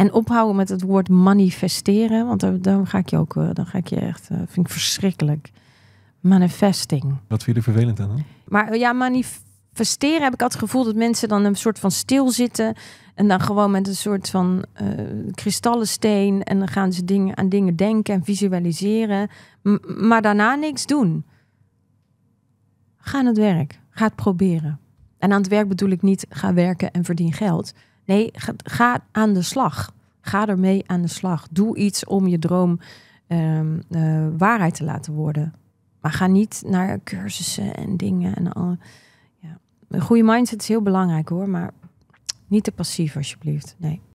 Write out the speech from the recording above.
En ophouden met het woord manifesteren, want dan, dan ga ik je ook, eh, dan ga ik je echt, eh, vind ik verschrikkelijk. Manifesting. Wat vind je er vervelend aan dan? Maar ja, manifesteren heb ik altijd het gevoel dat mensen dan een soort van stilzitten. En dan gewoon met een soort van eh kristallensteen. En dan gaan ze dingen, aan dingen denken en visualiseren. M- maar daarna niks doen. Ga aan het werk. Ga het proberen. En aan het werk bedoel ik niet ga werken en verdien geld. Nee, ga, aan de slag. Ga ermee aan de slag. Doe iets om je droom ehm, eh, waarheid te laten worden. Maar ga niet naar cursussen en dingen. En al. Ja. Een goede mindset is heel belangrijk hoor, maar niet te passief alsjeblieft. Nee.